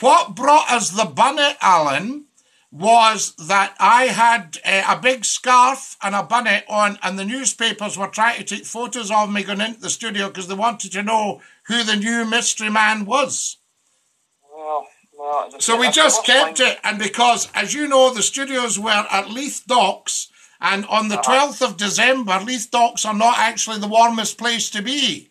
what brought us the bunny, Alan, was that I had uh, a big scarf and a bunny on, and the newspapers were trying to take photos of me going into the studio because they wanted to know who the new mystery man was. Well, well, So we just kept it, and because, as you know, the studios were at Leith Docks, and on the 12th of December, Leith Docks are not actually the warmest place to be.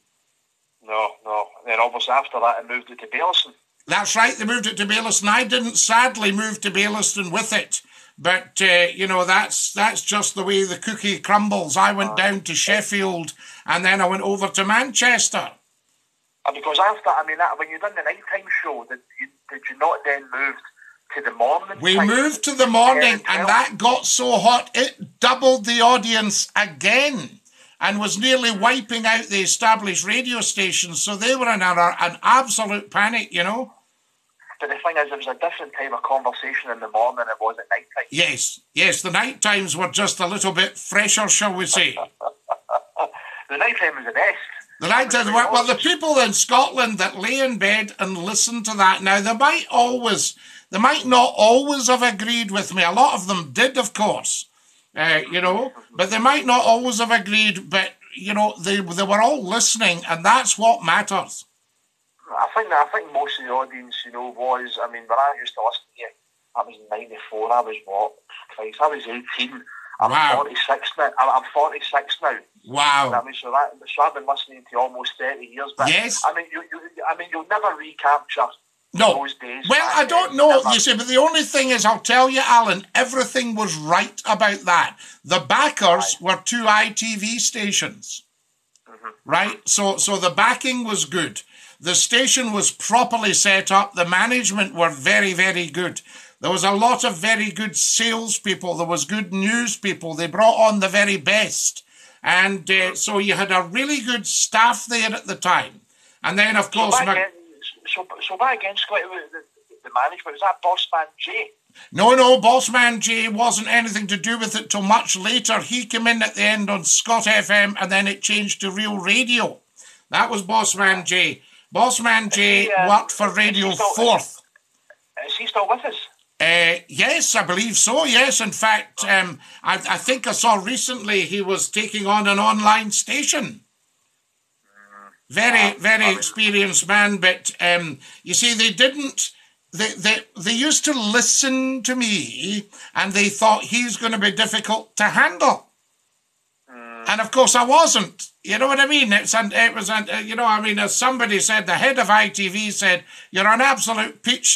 No, no. And then obviously after that, I moved it to Baillieston. That's right, they moved it to Baillieston. I didn't sadly move to Baillieston with it. But uh, you know that's that's just the way the cookie crumbles. I went down to Sheffield and then I went over to Manchester. And because after, I mean, that, when you done the nighttime show, did you, did you not then move to the morning? We time? moved to the morning Yeah, and that got so hot it doubled the audience again and was nearly wiping out the established radio stations. So they were in an, an absolute panic, you know. But the thing is, it was a different type of conversation in the morning than it was at night time. Yes, yes, the night times were just a little bit fresher, shall we say. The night time was the best. The night times, well, well, the people in Scotland that lay in bed and listen to that now, they might always, they might not always have agreed with me. A lot of them did, of course, uh, you know, but they might not always have agreed, but, you know, they, they were all listening, and that's what matters. I think I think most of the audience, you know, was. I mean, when I used to listen to you, I was '94. I was what? Christ, I was 18. I'm Wow. 46 now. I'm, I'm 46 now. I Wow. mean, so that so I've been listening to almost 30 years. But Yes. I mean, you, you, I mean, you'll never recapture No. those days. Well, I don't know, Never. you see, but the only thing is, I'll tell you, Alan, everything was right about that. The backers were two ITV stations, right? So, so the backing was good. The station was properly set up. The management were very, very good. There was a lot of very good salespeople. There was good news people. They brought on the very best. And uh, so you had a really good staff there at the time. And then, of So course, back, Mac- then, so, so back again, Scott, the, the management was that Boss Man Jay. No, no, Bossman J wasn't anything to do with it till much later. He came in at the end on Scot FM and then it changed to Real Radio. That was Bossman J. Bossman J he, uh, worked for Radio still- Forth. Is he still with us? Uh, yes, I believe so. Yes, in fact, um, I, I think I saw recently he was taking on an online station. Very, very experienced man, but um, you see, they didn't. They, they they used to listen to me, and they thought he's going to be difficult to handle. Mm. And of course, I wasn't. You know what I mean? It's and it was, and uh, you know, I mean, as somebody said, the head of ITV said, "You're an absolute peach